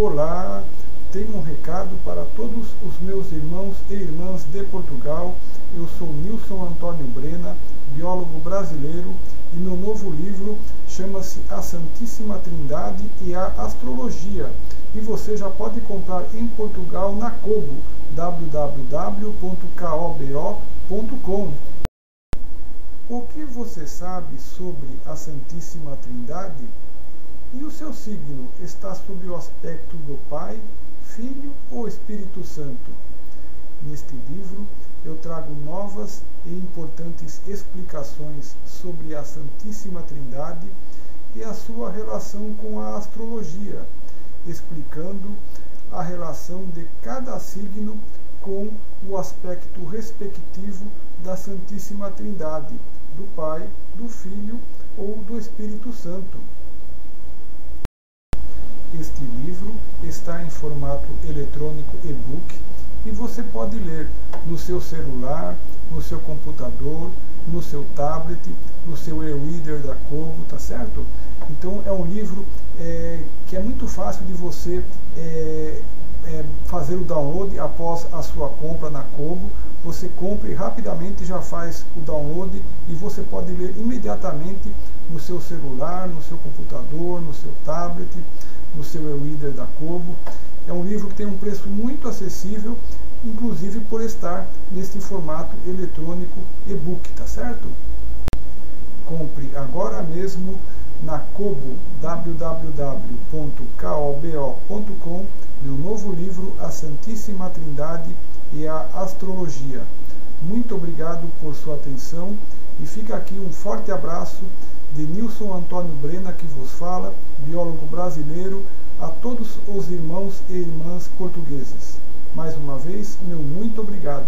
Olá, tenho um recado para todos os meus irmãos e irmãs de Portugal. Eu sou Nilson Antônio Brena, biólogo brasileiro, e meu novo livro chama-se A Santíssima Trindade e a Astrologia. E você já pode comprar em Portugal na Kobo, www.kobo.com. O que você sabe sobre a Santíssima Trindade? E o seu signo está sob o aspecto do Pai, Filho ou Espírito Santo? Neste livro, eu trago novas e importantes explicações sobre a Santíssima Trindade e a sua relação com a astrologia, explicando a relação de cada signo com o aspecto respectivo da Santíssima Trindade, do Pai, do Filho ou do Espírito Santo. Este livro está em formato eletrônico e-book e você pode ler no seu celular, no seu computador, no seu tablet, no seu e-reader da Kobo, tá certo? Então é um livro é, que é muito fácil de você é, é, fazer o download após a sua compra na Kobo. Você compra e rapidamente já faz o download e você pode ler imediatamente no seu celular, no seu computador, no seu tablet no seu e-reader da Kobo. É um livro que tem um preço muito acessível, inclusive por estar neste formato eletrônico e-book, tá certo? Compre agora mesmo na Kobo www.kobo.com meu novo livro A Santíssima Trindade e a Astrologia. Muito obrigado por sua atenção e fica aqui um forte abraço de Nilson Antônio Brena, que vos fala, biólogo brasileiro, a todos os irmãos e irmãs portugueses. Mais uma vez, meu muito obrigado.